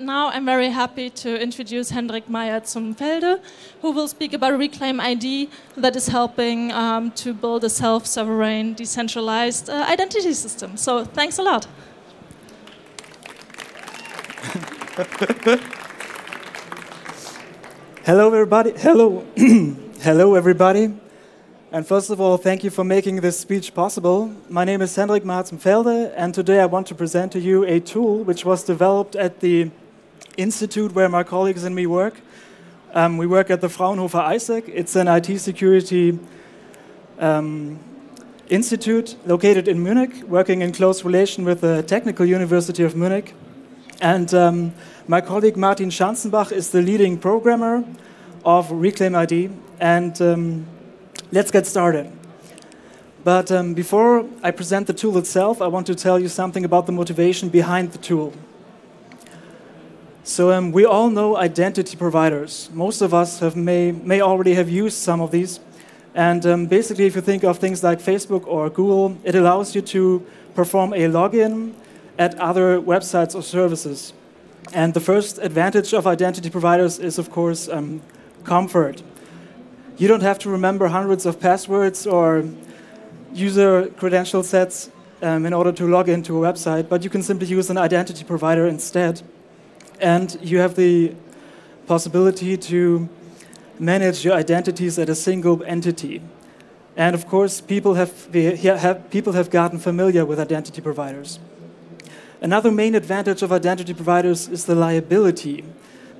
now I'm very happy to introduce Hendrik Meyer zum Felde, who will speak about Reclaim ID that is helping um, to build a self-sovereign, decentralized uh, identity system. So thanks a lot. Hello, everybody. Hello. Hello, everybody. And first of all, thank you for making this speech possible. My name is Hendrik Meyer zum Felde, and today I want to present to you a tool which was developed at the institute where my colleagues and me work. Um, we work at the Fraunhofer AISEC. It's an IT security um, institute located in Munich, working in close relation with the Technical University of Munich. And um, my colleague Martin Schanzenbach is the leading programmer of Reclaim ID. And um, let's get started. But um, before I present the tool itself, I want to tell you something about the motivation behind the tool. So um, we all know identity providers. Most of us have may, may already have used some of these. And um, basically, if you think of things like Facebook or Google, it allows you to perform a login at other websites or services. And the first advantage of identity providers is, of course, um, comfort. You don't have to remember hundreds of passwords or user credential sets um, in order to log into a website, but you can simply use an identity provider instead. And you have the possibility to manage your identities at a single entity. And of course, people have, have, people have gotten familiar with identity providers. Another main advantage of identity providers is the liability,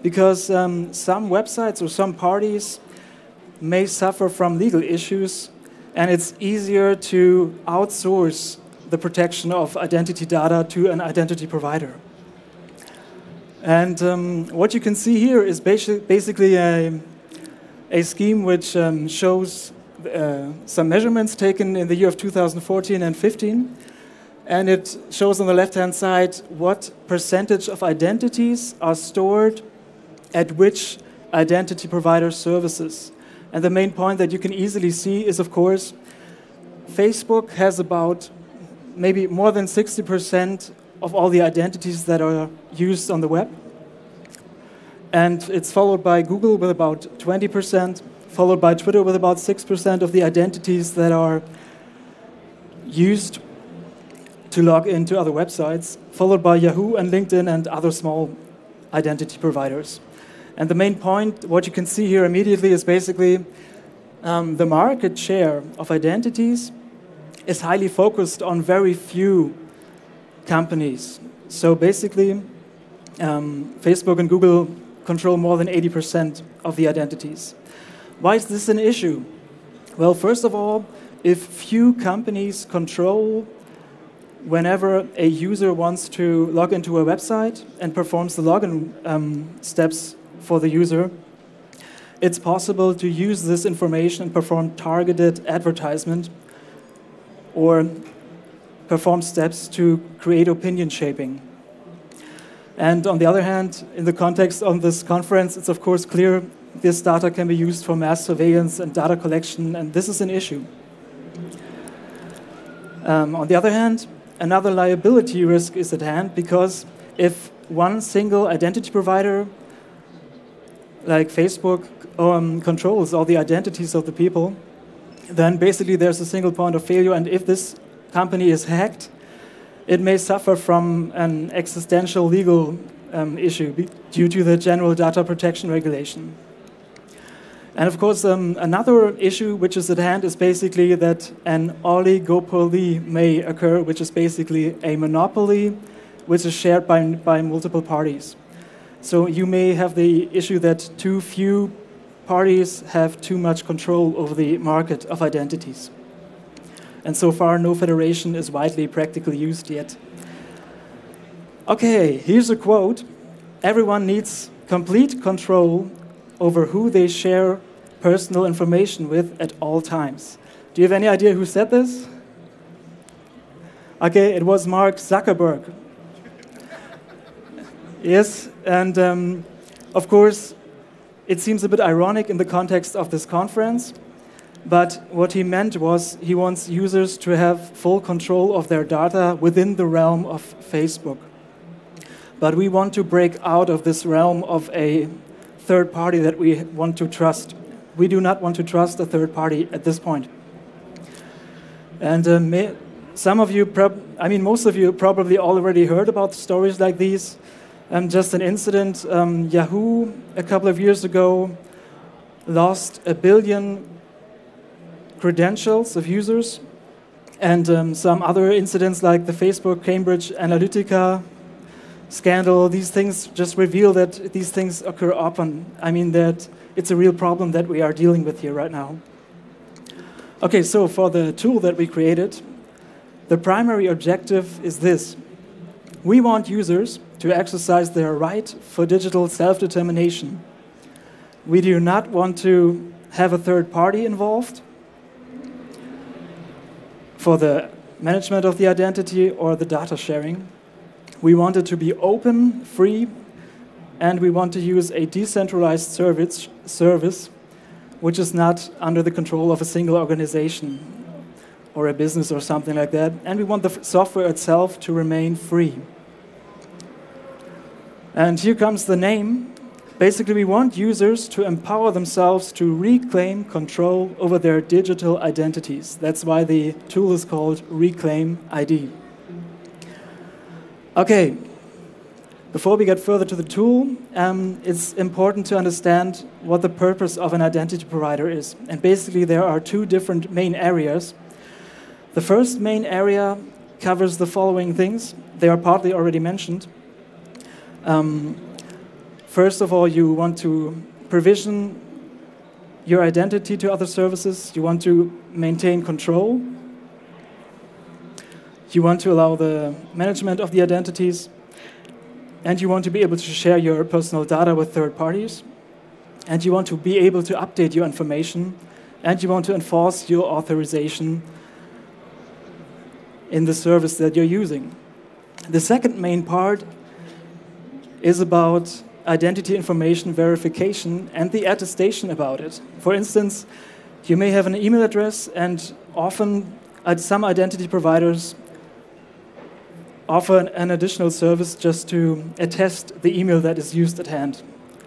because um, some websites or some parties may suffer from legal issues, and it's easier to outsource the protection of identity data to an identity provider. And um, what you can see here is basi basically a, a scheme which um, shows uh, some measurements taken in the year of 2014 and 15 and it shows on the left-hand side what percentage of identities are stored at which identity provider services. And the main point that you can easily see is, of course, Facebook has about maybe more than 60% of all the identities that are used on the web. And it's followed by Google with about 20%, followed by Twitter with about 6% of the identities that are used to log into other websites, followed by Yahoo and LinkedIn and other small identity providers. And the main point, what you can see here immediately, is basically um, the market share of identities is highly focused on very few companies. So basically, um, Facebook and Google control more than 80% of the identities. Why is this an issue? Well, first of all, if few companies control whenever a user wants to log into a website and performs the login um, steps for the user, it's possible to use this information and perform targeted advertisement or perform steps to create opinion shaping. And on the other hand, in the context of this conference, it's of course clear this data can be used for mass surveillance and data collection, and this is an issue. Um, on the other hand, another liability risk is at hand because if one single identity provider, like Facebook, um, controls all the identities of the people, then basically there's a single point of failure. And if this company is hacked, it may suffer from an existential legal um, issue due to the general data protection regulation. And of course, um, another issue which is at hand is basically that an oligopoly may occur, which is basically a monopoly which is shared by, by multiple parties. So you may have the issue that too few parties have too much control over the market of identities. And so far, no federation is widely practically used yet. Okay, here's a quote Everyone needs complete control over who they share personal information with at all times. Do you have any idea who said this? Okay, it was Mark Zuckerberg. yes, and um, of course, it seems a bit ironic in the context of this conference, but what he meant was he wants users to have full control of their data within the realm of Facebook. but we want to break out of this realm of a third party that we want to trust. We do not want to trust a third party at this point. And uh, may, some of you, I mean, most of you probably already heard about stories like these. Um, just an incident um, Yahoo, a couple of years ago, lost a billion credentials of users. And um, some other incidents like the Facebook Cambridge Analytica scandal, these things just reveal that these things occur often. I mean, that it's a real problem that we are dealing with here right now. Okay, so for the tool that we created, the primary objective is this. We want users to exercise their right for digital self-determination. We do not want to have a third party involved for the management of the identity or the data sharing. We want it to be open, free, and we want to use a decentralized service, service which is not under the control of a single organization or a business or something like that. And we want the software itself to remain free. And here comes the name. Basically, we want users to empower themselves to reclaim control over their digital identities. That's why the tool is called Reclaim ID. Okay, before we get further to the tool, um, it's important to understand what the purpose of an identity provider is. And basically, there are two different main areas. The first main area covers the following things. They are partly already mentioned. Um, first of all, you want to provision your identity to other services, you want to maintain control, you want to allow the management of the identities. And you want to be able to share your personal data with third parties, and you want to be able to update your information, and you want to enforce your authorization in the service that you're using. The second main part is about identity information verification and the attestation about it. For instance, you may have an email address, and often uh, some identity providers offer an additional service just to attest the email that is used at hand.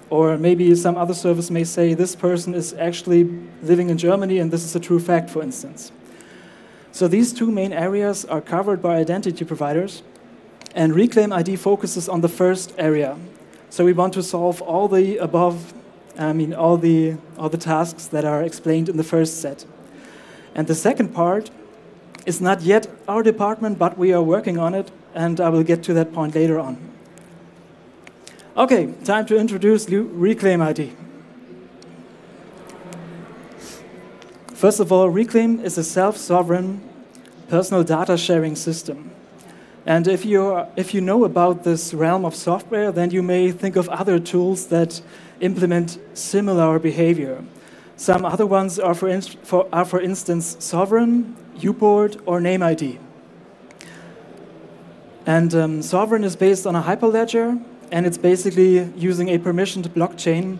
Or maybe some other service may say this person is actually living in Germany and this is a true fact, for instance. So these two main areas are covered by identity providers, and Reclaim ID focuses on the first area. So we want to solve all the above, I mean, all the, all the tasks that are explained in the first set. And the second part is not yet our department, but we are working on it and I will get to that point later on. Okay, time to introduce Reclaim ID. First of all, Reclaim is a self-sovereign personal data sharing system. And if, you if you know about this realm of software, then you may think of other tools that implement similar behavior. Some other ones are, for, for, are for instance, Sovrin, Uport, or NameID. And um, Sovrin is based on a hyperledger, and it's basically using a permissioned blockchain.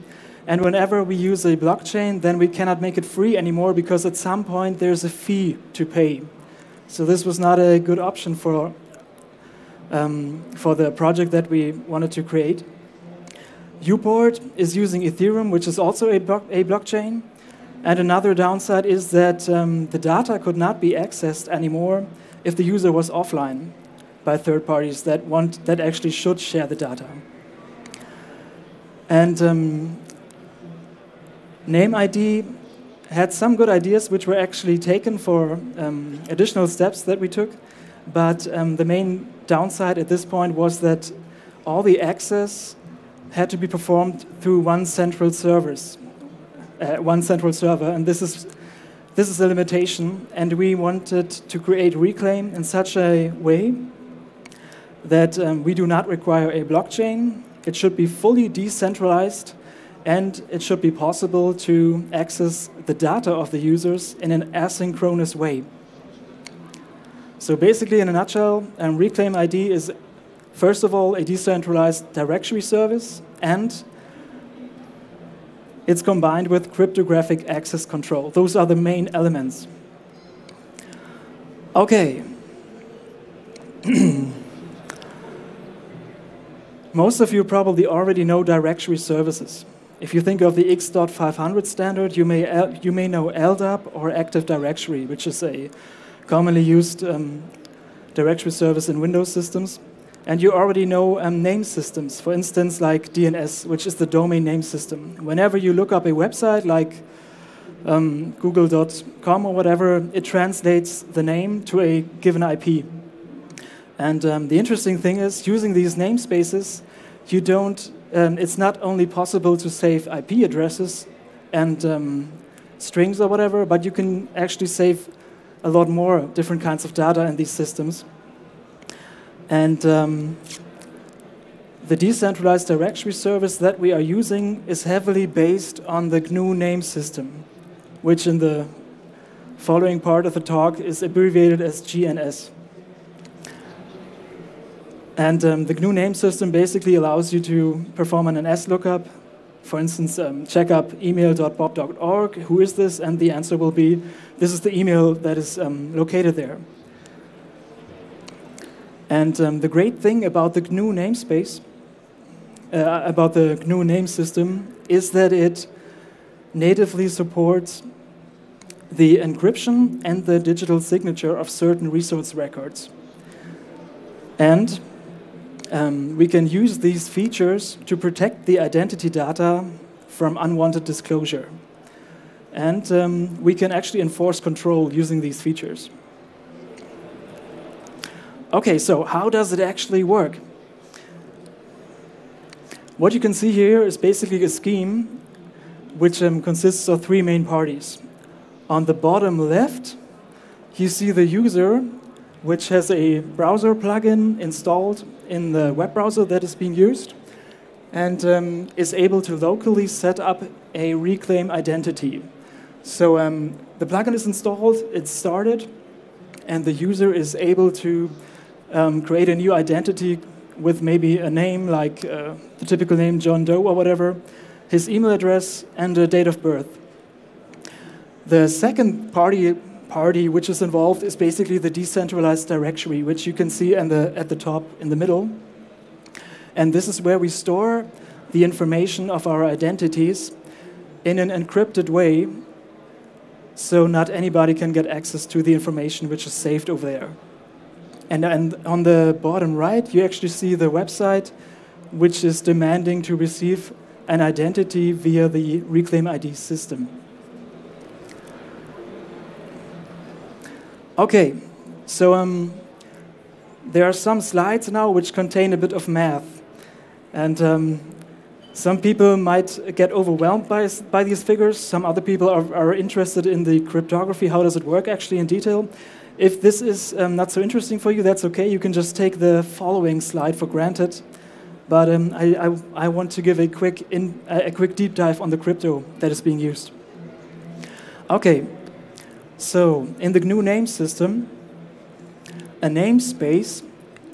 And whenever we use a blockchain, then we cannot make it free anymore because at some point there's a fee to pay. So this was not a good option for, um, for the project that we wanted to create. Uport is using Ethereum, which is also a, blo a blockchain. And another downside is that um, the data could not be accessed anymore if the user was offline by third parties that want that actually should share the data. And um, NameID had some good ideas which were actually taken for um, additional steps that we took, but um, the main downside at this point was that all the access had to be performed through one central service, uh, one central server, and this is this is a limitation. And we wanted to create Reclaim in such a way that um, we do not require a blockchain. It should be fully decentralized and it should be possible to access the data of the users in an asynchronous way. So basically, in a nutshell, um, Reclaim ID is first of all a decentralized directory service and it's combined with cryptographic access control. Those are the main elements. Okay. Most of you probably already know directory services. If you think of the X.500 standard, you may, you may know LDAP or Active Directory, which is a commonly used um, directory service in Windows systems. And you already know um, name systems, for instance, like DNS, which is the domain name system. Whenever you look up a website like um, google.com or whatever, it translates the name to a given IP. And um, the interesting thing is, using these namespaces, you don't. Um, it's not only possible to save IP addresses and um, strings or whatever, but you can actually save a lot more different kinds of data in these systems. And um, the decentralized directory service that we are using is heavily based on the GNU name system, which in the following part of the talk is abbreviated as GNS. And um, the GNU name system basically allows you to perform an NS lookup. For instance, um, check up email.bob.org, who is this? And the answer will be this is the email that is um, located there. And um, the great thing about the GNU namespace, uh, about the GNU name system, is that it natively supports the encryption and the digital signature of certain resource records. And um, we can use these features to protect the identity data from unwanted disclosure. And um, we can actually enforce control using these features. Okay, so how does it actually work? What you can see here is basically a scheme which um, consists of three main parties. On the bottom left, you see the user, which has a browser plugin installed in the web browser that is being used and um, is able to locally set up a reclaim identity. So um, the plugin is installed, it's started, and the user is able to um, create a new identity with maybe a name like uh, the typical name John Doe or whatever, his email address, and a date of birth. The second party party which is involved is basically the decentralized directory, which you can see the, at the top in the middle. And this is where we store the information of our identities in an encrypted way so not anybody can get access to the information which is saved over there. And, and on the bottom right, you actually see the website which is demanding to receive an identity via the Reclaim ID system. Okay, so um, there are some slides now which contain a bit of math. And um, some people might get overwhelmed by, by these figures. Some other people are, are interested in the cryptography. How does it work actually in detail? If this is um, not so interesting for you, that's okay. You can just take the following slide for granted. But um, I, I, I, want to give a quick, in, a quick deep dive on the crypto that is being used. Okay, so, in the GNU name system, a namespace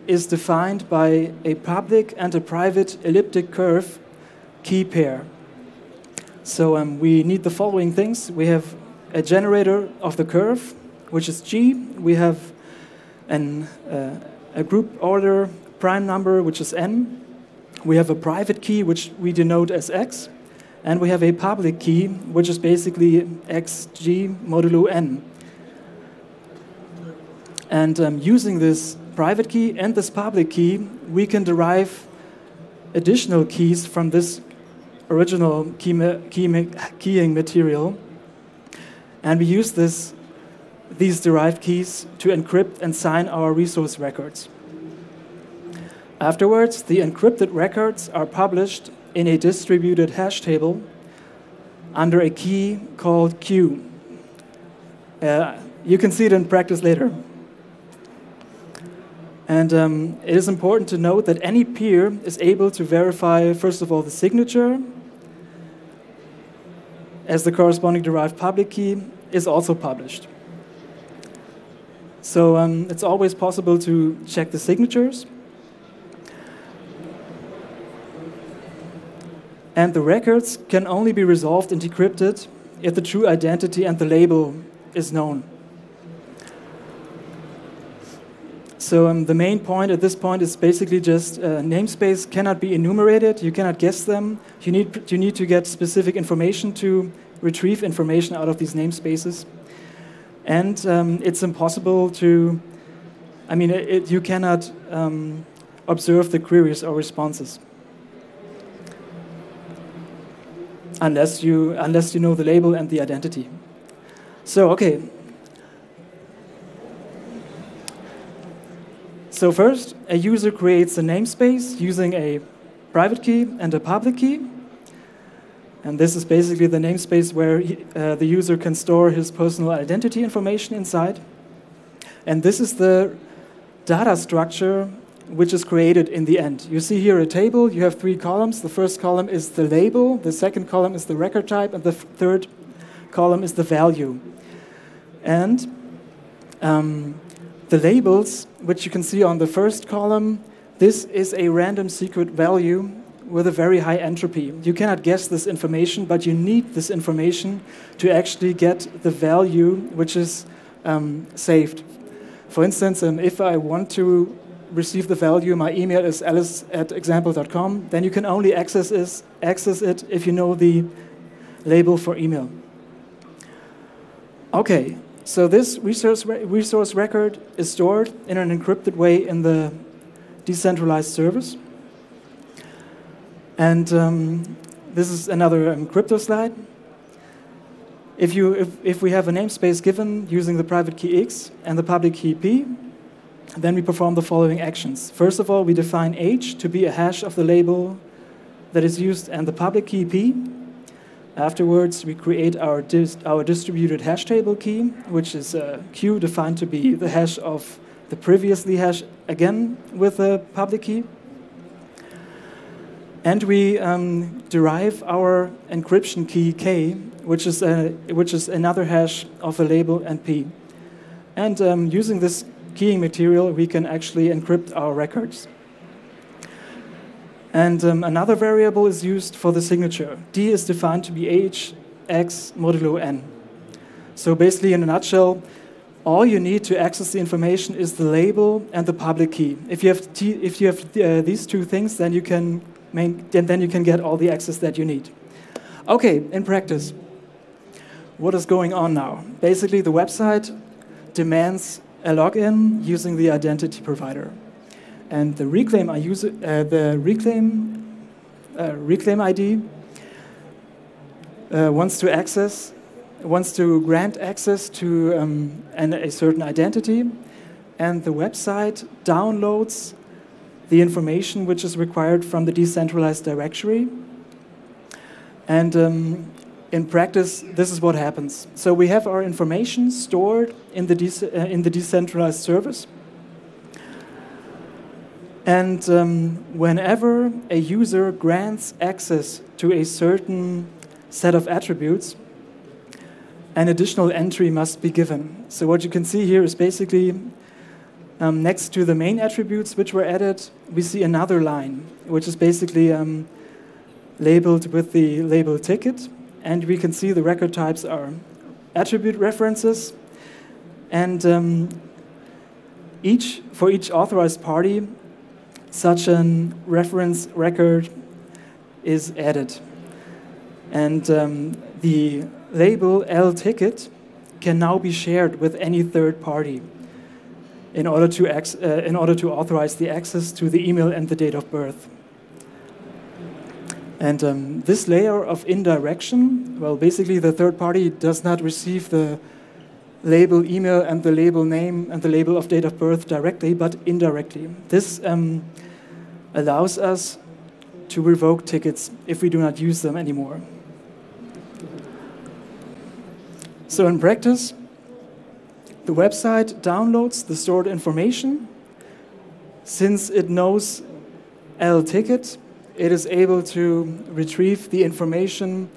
is defined by a public and a private elliptic curve key pair. So, um, we need the following things. We have a generator of the curve, which is G, we have an, uh, a group order prime number, which is N, we have a private key, which we denote as X, and we have a public key, which is basically xg modulo n. And um, using this private key and this public key, we can derive additional keys from this original key key keying material. And we use this, these derived keys to encrypt and sign our resource records. Afterwards, the encrypted records are published in a distributed hash table under a key called Q. Uh, you can see it in practice later. And um, it is important to note that any peer is able to verify, first of all, the signature, as the corresponding derived public key is also published. So um, it's always possible to check the signatures. And the records can only be resolved and decrypted if the true identity and the label is known. So um, the main point at this point is basically just uh, namespace cannot be enumerated. You cannot guess them. You need you need to get specific information to retrieve information out of these namespaces, and um, it's impossible to. I mean, it, you cannot um, observe the queries or responses unless you unless you know the label and the identity. So okay, So first, a user creates a namespace using a private key and a public key. And this is basically the namespace where he, uh, the user can store his personal identity information inside. And this is the data structure which is created in the end. You see here a table, you have three columns. The first column is the label, the second column is the record type, and the third column is the value. And um, the labels, which you can see on the first column, this is a random secret value with a very high entropy. You cannot guess this information, but you need this information to actually get the value which is um, saved. For instance, um, if I want to receive the value, my email is alice at example.com, then you can only access, is, access it if you know the label for email. Okay, so this resource, re resource record is stored in an encrypted way in the decentralized service. And um, this is another um, crypto slide. If, you, if, if we have a namespace given using the private key X and the public key P, then we perform the following actions. First of all, we define H to be a hash of the label that is used and the public key P Afterwards, we create our, dis our distributed hash table key, which is a Q defined to be the hash of the previously hash again with a public key. And we um, derive our encryption key K, which is, a, which is another hash of a label and P. And um, using this keying material, we can actually encrypt our records. And um, another variable is used for the signature. D is defined to be H, X, modulo N. So basically, in a nutshell, all you need to access the information is the label and the public key. If you have, t if you have uh, these two things, then you, can main then you can get all the access that you need. Okay, in practice, what is going on now? Basically, the website demands a login using the identity provider. And the reclaim, I use uh, the reclaim, uh, reclaim ID uh, wants to access, wants to grant access to um, an, a certain identity, and the website downloads the information which is required from the decentralized directory. And um, in practice, this is what happens. So we have our information stored in the, uh, in the decentralized service. And um, whenever a user grants access to a certain set of attributes, an additional entry must be given. So what you can see here is basically um, next to the main attributes which were added, we see another line, which is basically um, labeled with the label ticket. And we can see the record types are attribute references. And um, each, for each authorized party, such a reference record is added. And um, the label L ticket can now be shared with any third party in order to, uh, in order to authorize the access to the email and the date of birth. And um, this layer of indirection, well, basically the third party does not receive the label email and the label name and the label of date of birth directly, but indirectly. This um, allows us to revoke tickets if we do not use them anymore. So in practice, the website downloads the stored information. Since it knows L ticket, it is able to retrieve the information,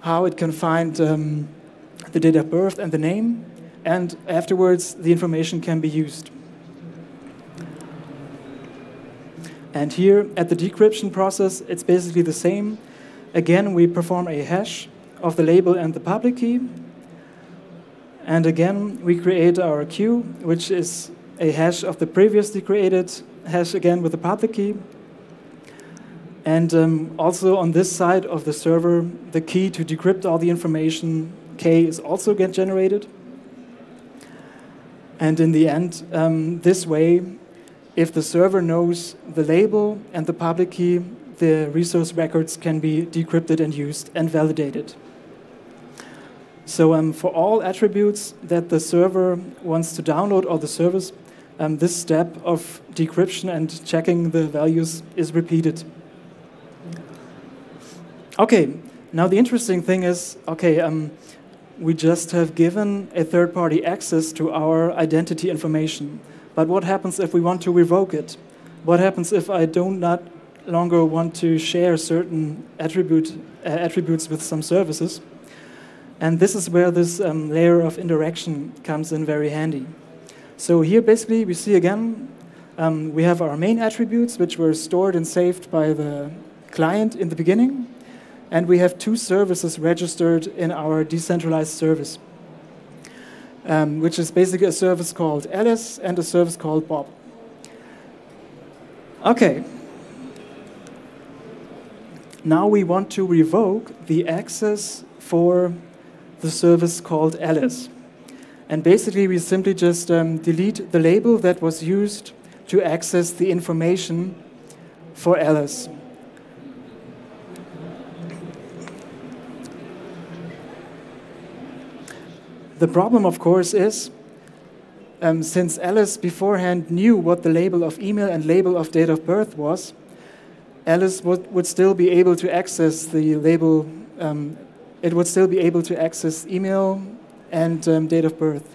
how it can find um, the date of birth and the name, and afterwards the information can be used. And here at the decryption process, it's basically the same. Again, we perform a hash of the label and the public key. And again, we create our Q, which is a hash of the previously created hash again with the public key. And um, also on this side of the server, the key to decrypt all the information, K, is also get generated. And in the end, um, this way, if the server knows the label and the public key, the resource records can be decrypted and used and validated. So um, for all attributes that the server wants to download or the service, um, this step of decryption and checking the values is repeated. Okay, now the interesting thing is, okay, um, we just have given a third party access to our identity information. But what happens if we want to revoke it? What happens if I do not longer want to share certain attribute, uh, attributes with some services? And this is where this um, layer of indirection comes in very handy. So here basically we see again, um, we have our main attributes which were stored and saved by the client in the beginning. And we have two services registered in our decentralized service, um, which is basically a service called Alice and a service called Bob. Okay. Now we want to revoke the access for the service called Alice. And basically, we simply just um, delete the label that was used to access the information for Alice. The problem, of course, is um, since Alice beforehand knew what the label of email and label of date of birth was, Alice would, would still be able to access the label, um, it would still be able to access email and um, date of birth.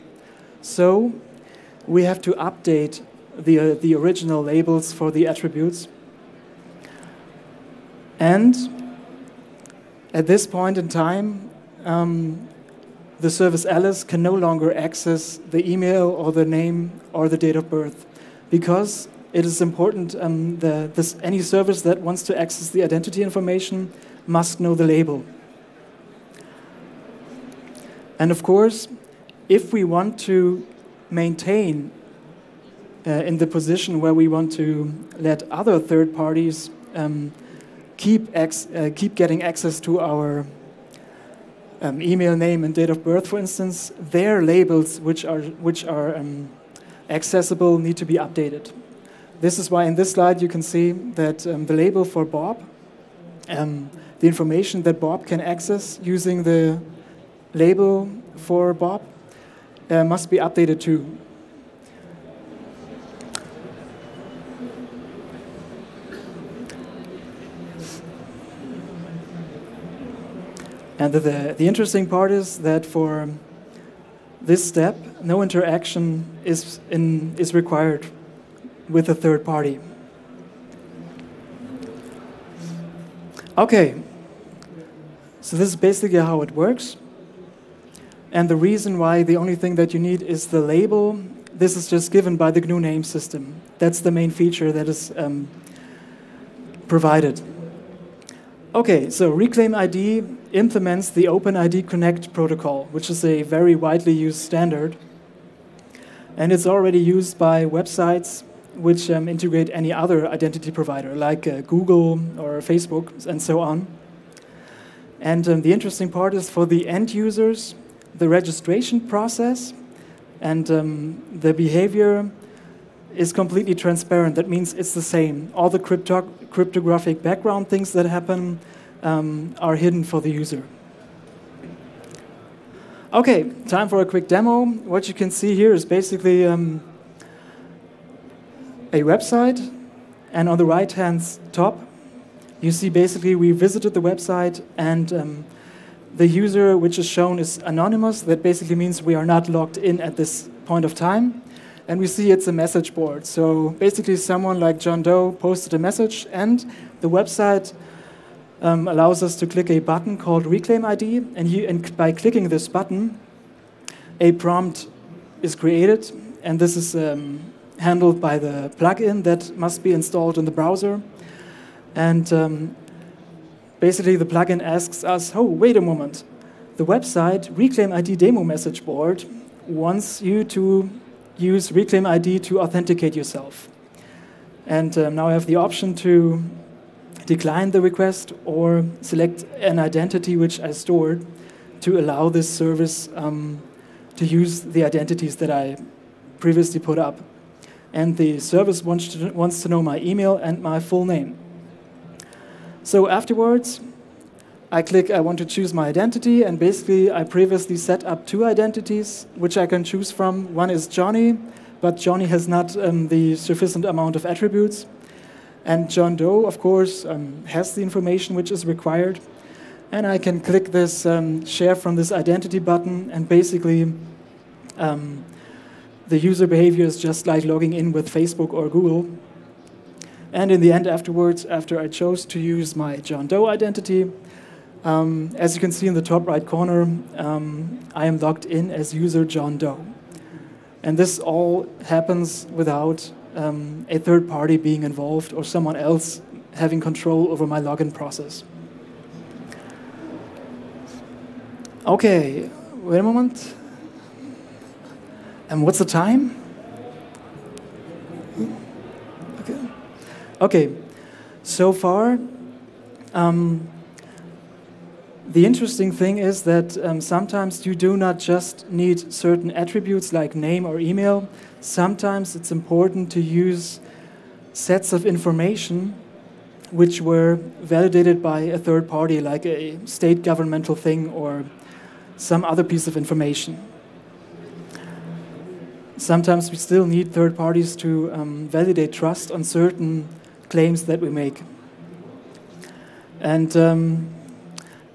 So we have to update the, uh, the original labels for the attributes. And at this point in time, um, the service Alice can no longer access the email or the name or the date of birth because it is important um, that this, any service that wants to access the identity information must know the label. And of course, if we want to maintain uh, in the position where we want to let other third parties um, keep, uh, keep getting access to our um, email name and date of birth, for instance, their labels, which are, which are um, accessible, need to be updated. This is why in this slide you can see that um, the label for Bob, um, the information that Bob can access using the label for Bob, uh, must be updated too. And the, the, interesting part is that for this step, no interaction is, in, is required with a third party. Okay, so this is basically how it works. And the reason why the only thing that you need is the label, this is just given by the GNU name system. That's the main feature that is um, provided. Okay, so Reclaim ID implements the OpenID Connect protocol, which is a very widely used standard. And it's already used by websites which um, integrate any other identity provider, like uh, Google or Facebook, and so on. And um, the interesting part is for the end users, the registration process and um, the behavior is completely transparent. That means it's the same. All the crypto cryptographic background things that happen um, are hidden for the user. Okay, time for a quick demo. What you can see here is basically um, a website, and on the right hand top, you see basically we visited the website and um, the user which is shown is anonymous. That basically means we are not logged in at this point of time. And we see it's a message board. So basically, someone like John Doe posted a message, and the website um, allows us to click a button called Reclaim ID. And, you, and by clicking this button, a prompt is created. And this is um, handled by the plugin that must be installed in the browser. And um, basically, the plugin asks us, oh, wait a moment. The website Reclaim ID Demo Message Board wants you to use Reclaim ID to authenticate yourself. And um, now I have the option to decline the request or select an identity which I stored to allow this service um, to use the identities that I previously put up. And the service wants to, wants to know my email and my full name. So afterwards, I click I want to choose my identity, and basically I previously set up two identities which I can choose from. One is Johnny, but Johnny has not um, the sufficient amount of attributes. And John Doe, of course, um, has the information which is required. And I can click this um, share from this identity button, and basically, um, the user behavior is just like logging in with Facebook or Google. And in the end, afterwards, after I chose to use my John Doe identity, um, as you can see in the top right corner, um, I am logged in as user John Doe. And this all happens without um, a third party being involved or someone else having control over my login process. Okay, wait a moment. And what's the time? Okay. Okay. So far, um, the interesting thing is that um, sometimes you do not just need certain attributes like name or email. Sometimes it's important to use sets of information which were validated by a third party, like a state governmental thing or some other piece of information. Sometimes we still need third parties to um, validate trust on certain claims that we make. And um,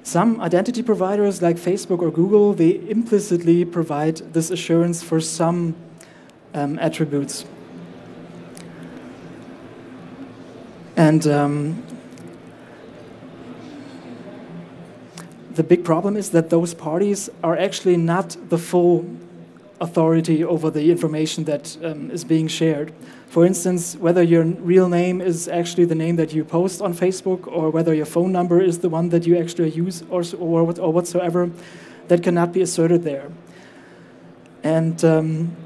some identity providers like Facebook or Google, they implicitly provide this assurance for some um, attributes. And um, the big problem is that those parties are actually not the full authority over the information that um, is being shared. For instance, whether your real name is actually the name that you post on Facebook or whether your phone number is the one that you actually use or, or, or whatsoever, that cannot be asserted there. And um,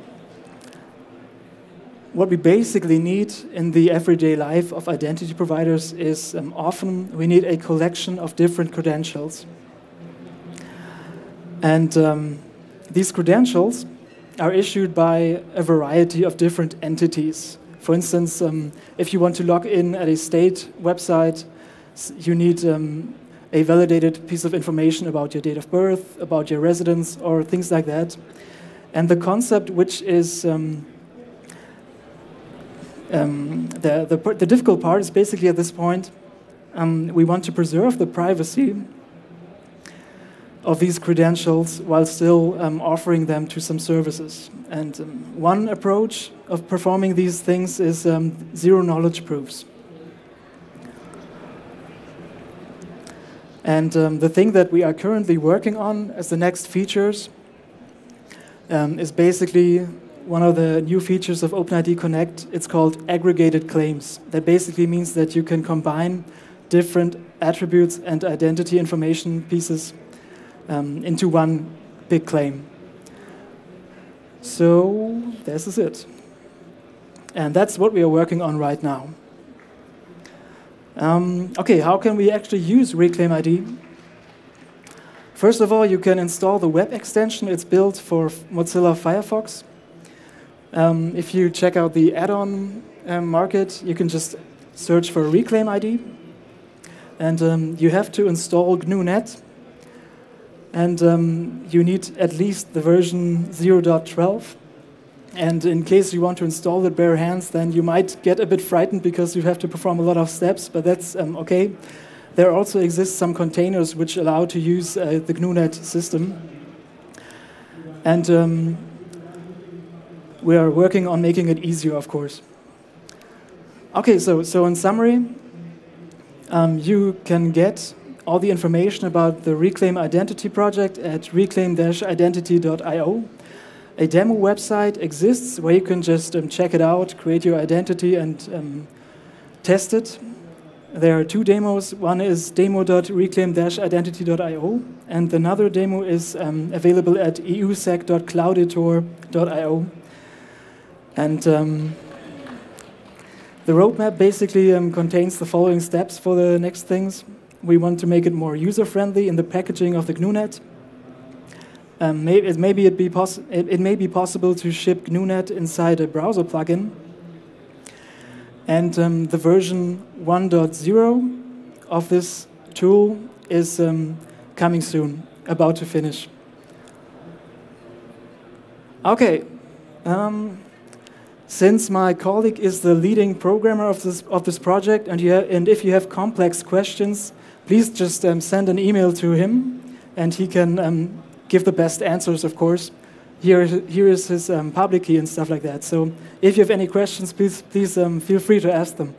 what we basically need in the everyday life of identity providers is um, often we need a collection of different credentials. And um, these credentials are issued by a variety of different entities. For instance, um, if you want to log in at a state website, you need um, a validated piece of information about your date of birth, about your residence, or things like that. And the concept, which is um, um the, the, the, difficult part, is basically at this point, um, we want to preserve the privacy of these credentials while still um, offering them to some services. And um, one approach of performing these things is um, zero knowledge proofs. And um, the thing that we are currently working on as the next features um, is basically one of the new features of OpenID Connect. It's called aggregated claims. That basically means that you can combine different attributes and identity information pieces um, into one big claim. So this is it. And that's what we are working on right now. Um, okay, how can we actually use Reclaim ID? First of all, you can install the web extension. It's built for Mozilla Firefox. Um, if you check out the add-on um, market, you can just search for Reclaim ID. And um, you have to install GNUnet and um, you need at least the version 0.12. And in case you want to install it bare hands, then you might get a bit frightened because you have to perform a lot of steps, but that's um, okay. There also exist some containers which allow to use uh, the GNUnet system. And um, we are working on making it easier, of course. Okay, so, so in summary, um, you can get all the information about the Reclaim Identity project at reclaim-identity.io. A demo website exists where you can just um, check it out, create your identity, and um, test it. There are two demos. One is demo.reclaim-identity.io, and another demo is um, available at eusec.clouditor.io. And um, the roadmap basically um, contains the following steps for the next things. We want to make it more user-friendly in the packaging of the GNUnet. Um, may, it, maybe it, be it, it, may be possible to ship GNUnet inside a browser plugin. And um, the version 1.0 of this tool is um, coming soon, about to finish. Okay. Um, since my colleague is the leading programmer of this, of this project, and, you and if you have complex questions, please just um, send an email to him, and he can um, give the best answers, of course. Here, here is his um, public key and stuff like that. So if you have any questions, please, please um, feel free to ask them.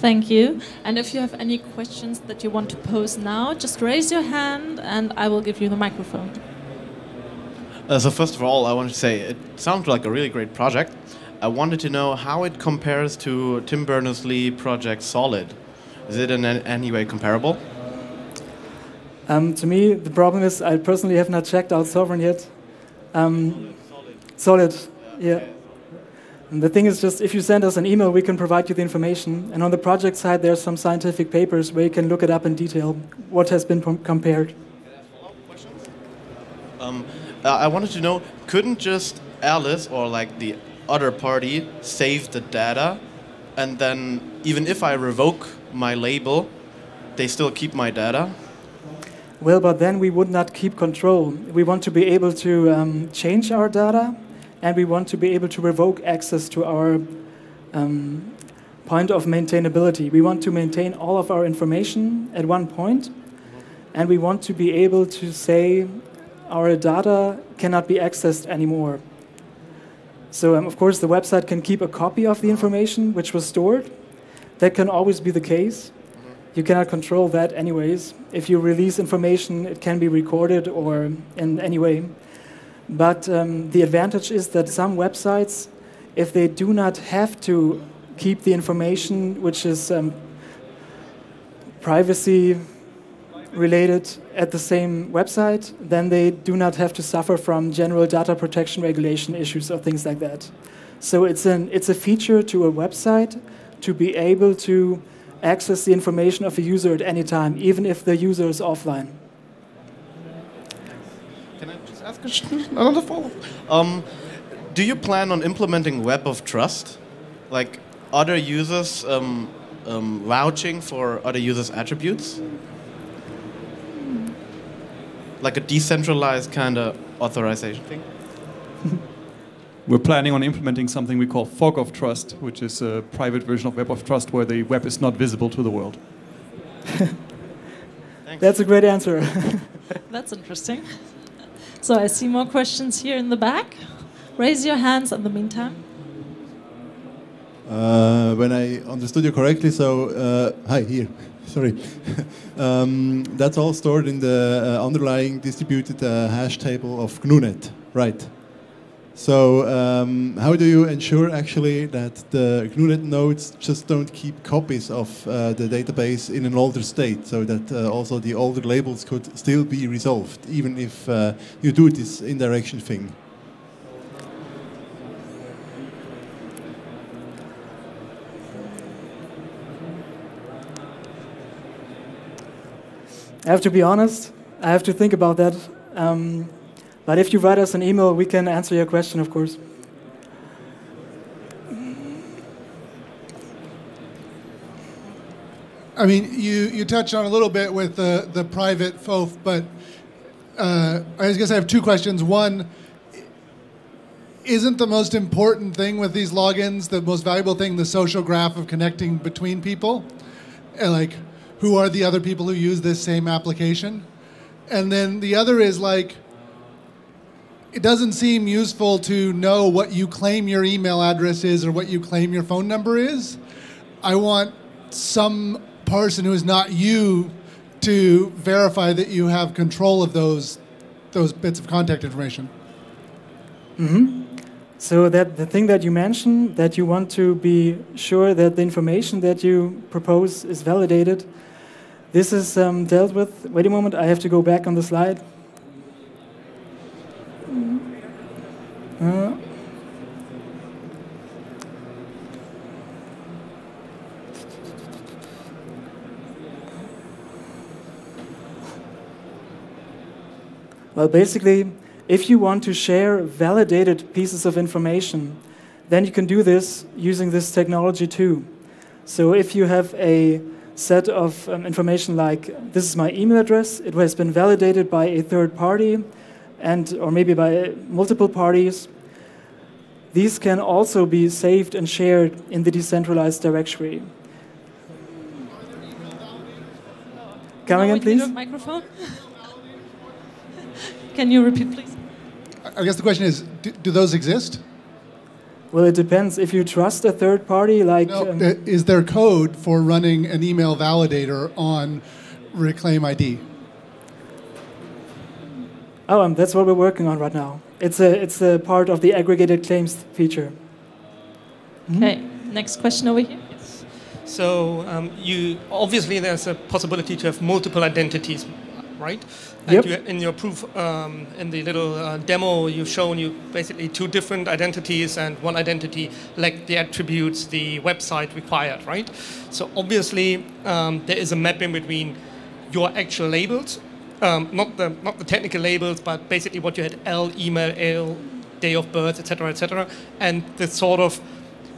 Thank you. And if you have any questions that you want to pose now, just raise your hand and I will give you the microphone. Uh, so first of all, I want to say it sounds like a really great project. I wanted to know how it compares to Tim Berners-Lee project Solid. Is it in any way comparable? Um, to me, the problem is I personally have not checked out Sovrin yet. Um, solid, solid, yeah. yeah. And the thing is just if you send us an email, we can provide you the information. And on the project side, there's some scientific papers where you can look it up in detail, what has been compared. Uh, I wanted to know, couldn't just Alice or like the other party save the data, and then even if I revoke my label, they still keep my data? Well, but then we would not keep control. We want to be able to um, change our data and we want to be able to revoke access to our um, point of maintainability. We want to maintain all of our information at one point, and we want to be able to say our data cannot be accessed anymore. So, um, of course, the website can keep a copy of the information which was stored. That can always be the case. You cannot control that, anyways. If you release information, it can be recorded or in any way. But um, the advantage is that some websites, if they do not have to keep the information which is um, privacy related at the same website, then they do not have to suffer from general data protection regulation issues or things like that. So it's, an, it's a feature to a website to be able to access the information of a user at any time, even if the user is offline Can I just ask another follow? Um, do you plan on implementing Web of Trust, like other users um, um, vouching for other users' attributes, like a decentralized kind of authorization thing? We're planning on implementing something we call Fog of Trust, which is a private version of Web of Trust where the web is not visible to the world. That's a great answer. That's interesting. So I see more questions here in the back. Raise your hands in the meantime. Uh, when I understood you correctly, so uh, hi here. Sorry, um, that's all stored in the uh, underlying distributed uh, hash table of GNUnet, right? So um, how do you ensure actually that the GNUnet nodes just don't keep copies of uh, the database in an older state, so that uh, also the older labels could still be resolved, even if uh, you do this indirection thing? I have to be honest. I have to think about that. Um, but if you write us an email, we can answer your question, of course. I mean, you, you touched on a little bit with the, the private FOF, but uh, I guess I have two questions. One, isn't the most important thing with these logins, the most valuable thing, the social graph of connecting between people? And like, who are the other people who use this same application? And then the other is like, it doesn't seem useful to know what you claim your email address is or what you claim your phone number is. I want some person who is not you to verify that you have control of those those bits of contact information. Mm-hmm. So that the thing that you mentioned, that you want to be sure that the information that you propose is validated, this is um, dealt with. Wait a moment, I have to go back on the slide. Uh, well, basically, if you want to share validated pieces of information, then you can do this using this technology too. So if you have a set of um, information like this is my email address, it has been validated by a third party, and or maybe by multiple parties. These can also be saved and shared in the decentralized directory. Coming in, please. Microphone. Can you repeat, please? I guess the question is, do, do those exist? Well, it depends. If you trust a third party, like No, um, uh, is there code for running an email validator on re:claimID? oh, um, that's what we're working on right now. It's a it's a part of the aggregated claims feature. Okay, next question over here. So um, you obviously there's a possibility to have multiple identities, right? Yep. you, in your proof, um, in the little uh, demo, you've shown you basically two different identities, and one identity like the attributes the website required, right? So obviously um, there is a mapping between your actual labels, um, not the not the technical labels, but basically what you had L, email, L, day of birth, etc., etc., and the sort of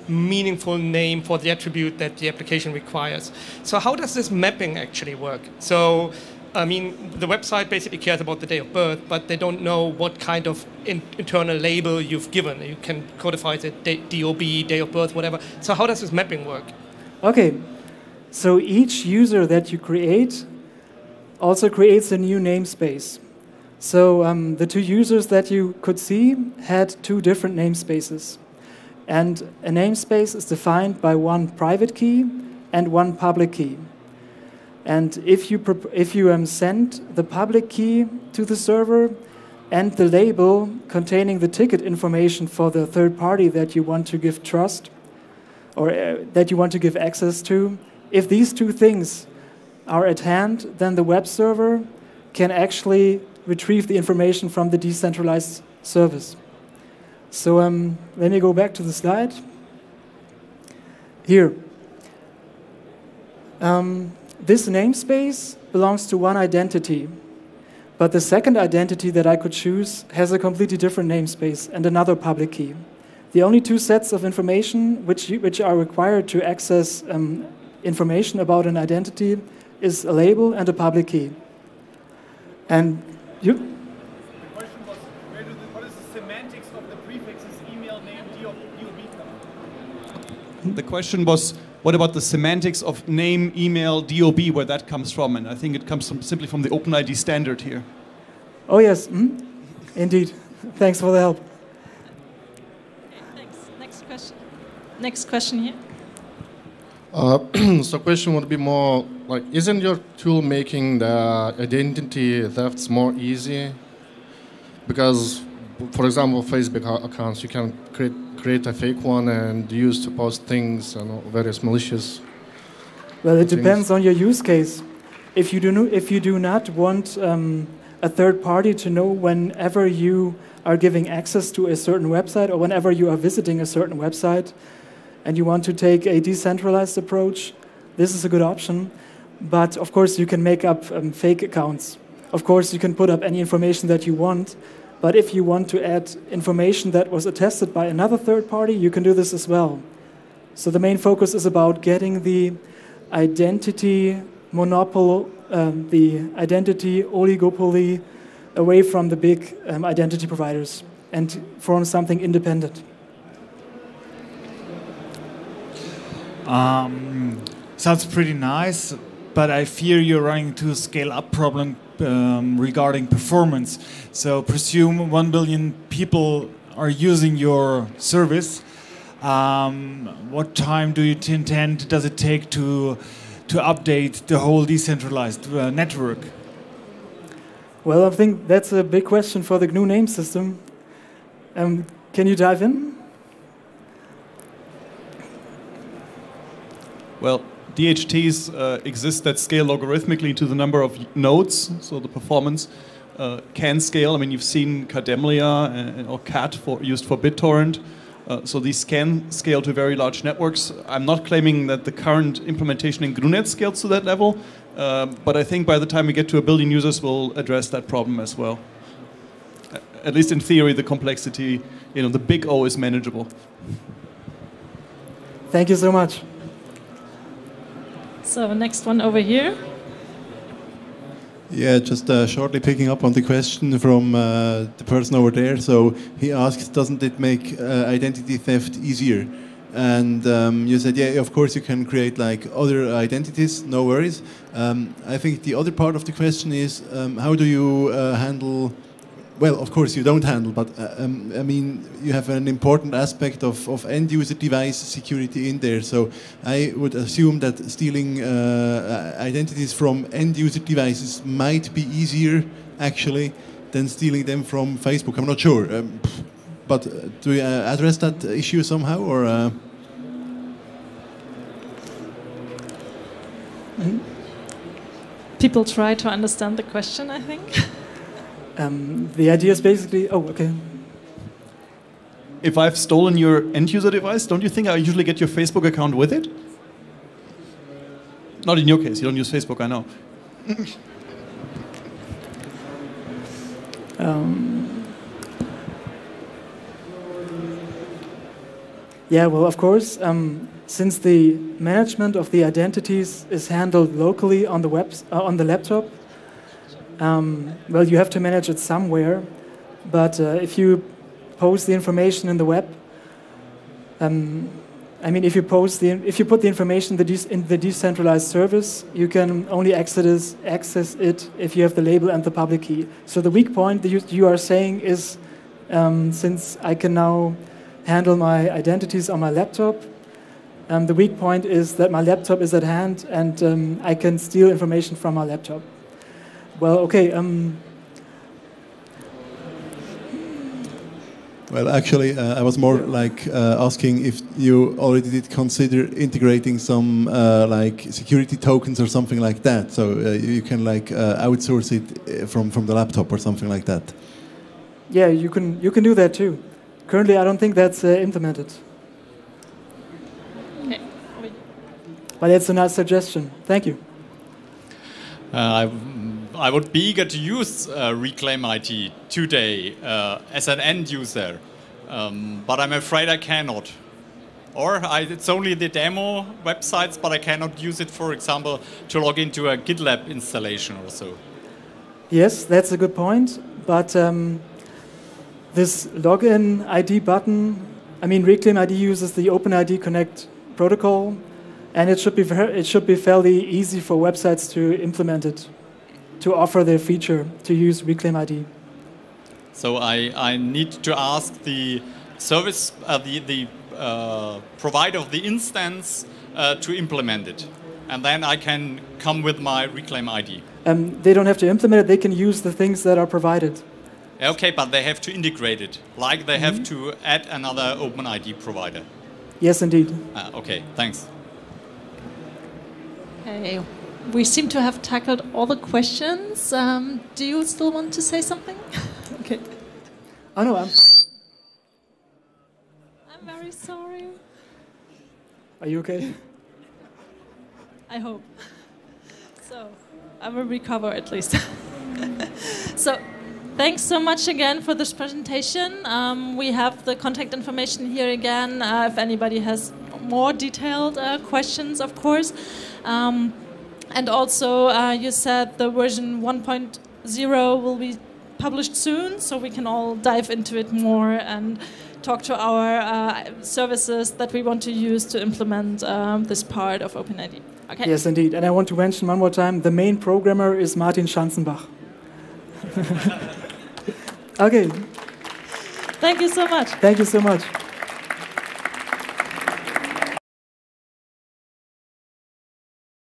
meaningful name for the attribute that the application requires. So how does this mapping actually work? So I mean, the website basically cares about the day of birth, but they don't know what kind of in, internal label you've given. You can codify it DOB, day of birth, whatever. So how does this mapping work? Okay, so each user that you create also creates a new namespace. So um, the two users that you could see had two different namespaces. And a namespace is defined by one private key and one public key. And if you, if you um, send the public key to the server and the label containing the ticket information for the third party that you want to give trust or uh, that you want to give access to, if these two things are at hand, then the web server can actually retrieve the information from the decentralized service. So um, let me go back to the slide. Here. Um, this namespace belongs to one identity, but the second identity that I could choose has a completely different namespace and another public key. The only two sets of information which, you, which are required to access um, information about an identity is a label and a public key. And you? The question was, where do the, what is the semantics of the prefixes email, name, DOB come? The question was, what about the semantics of name, email, DOB, where that comes from? And I think it comes from, simply from the OpenID standard here. Oh, yes, mhm. indeed. Thanks for the help. Okay, thanks. Next question. Next question here. Uh, so question would be more like, isn't your tool making the identity thefts more easy? Because, for example, Facebook accounts, you can create, create a fake one and use to post things and various malicious. Well, it things. depends on your use case. If you do, no, if you do not want um, a third party to know whenever you are giving access to a certain website or whenever you are visiting a certain website, and you want to take a decentralized approach, this is a good option. But of course, you can make up um, fake accounts. Of course, you can put up any information that you want. But if you want to add information that was attested by another third party, you can do this as well. So the main focus is about getting the identity monopoly, um, the identity oligopoly away from the big um, identity providers and form something independent. Um, sounds pretty nice, but I fear you're running into a scale-up problem um, regarding performance. So presume 1 billion people are using your service. Um, what time do you intend, does it take to, to update the whole decentralized uh, network? Well, I think that's a big question for the GNU name system. Um, can you dive in? Well, DHTs uh, exist that scale logarithmically to the number of nodes, so the performance uh, can scale. I mean, you've seen Kademlia uh, or CAT for, used for BitTorrent. Uh, so these can scale to very large networks. I'm not claiming that the current implementation in GNUnet scales to that level, uh, but I think by the time we get to a billion users, we'll address that problem as well. At least in theory, the complexity, you know, the big O is manageable. Thank you so much. So next one over here. Yeah, just uh, shortly picking up on the question from uh, the person over there. So he asked, doesn't it make uh, identity theft easier? And um, you said, yeah, of course you can create like other identities, no worries. Um, I think the other part of the question is, um, how do you uh, handle well, of course you don't handle, but uh, um, I mean, you have an important aspect of, of end user device security in there. So I would assume that stealing uh, identities from end user devices might be easier actually than stealing them from Facebook. I'm not sure. Um, but uh, do you uh, address that issue somehow or? Uh? People try to understand the question, I think. Um, the idea is basically, oh, okay. If I've stolen your end user device, don't you think I usually get your Facebook account with it? Not in your case, you don't use Facebook, I know. um, yeah, well, of course, um, since the management of the identities is handled locally on the web, uh, on the laptop, um, well, you have to manage it somewhere. But uh, if you post the information in the web, um, I mean, if you post the, if you put the information in the, in the decentralized service, you can only access, access it if you have the label and the public key. So the weak point that you, you are saying is, um, since I can now handle my identities on my laptop, um, the weak point is that my laptop is at hand and um, I can steal information from my laptop. Well, okay. Um, well, actually, uh, I was more like uh, asking if you already did consider integrating some uh, like security tokens or something like that, so uh, you can like uh, outsource it uh, from from the laptop or something like that. Yeah, you can you can do that too. Currently, I don't think that's implemented. Okay. But it's a nice suggestion. Thank you. I I would be eager to use uh, re:claimID today uh, as an end user, um, but I'm afraid I cannot. Or I, it's only the demo websites, but I cannot use it, for example, to log into a GitLab installation or so. Yes, that's a good point. But um, this login ID button, I mean, re:claimID uses the OpenID Connect protocol, and it should be it should be fairly easy for websites to implement it to offer their feature to use re:claimID. So I, I need to ask the service, uh, the, the uh, provider of the instance uh, to implement it. And then I can come with my re:claimID. Um, they don't have to implement it, they can use the things that are provided. Okay, but they have to integrate it, like they mm -hmm. have mm-hmm. to add another OpenID provider. Yes, indeed. Ah, okay, thanks. Okay, we seem to have tackled all the questions. Um, do you still want to say something? okay. Oh no, I'm. I'm very sorry. Are you okay? I hope. So, I will recover at least. so, thanks so much again for this presentation. Um, we have the contact information here again uh, if anybody has more detailed uh, questions, of course. Um, and also, uh, you said the version 1.0 will be published soon, so we can all dive into it more and talk to our uh, services that we want to use to implement um, this part of OpenID. Okay. Yes, indeed. And I want to mention one more time the main programmer is Martin Schanzenbach. okay. Thank you so much. Thank you so much.